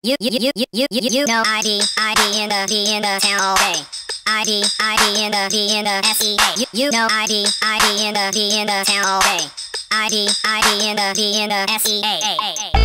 You you you you you you you know ID ID in the D in the town all day. ID ID in the D in the SEA. You you know ID ID in the D in the town all day. ID ID in the D in the SEA.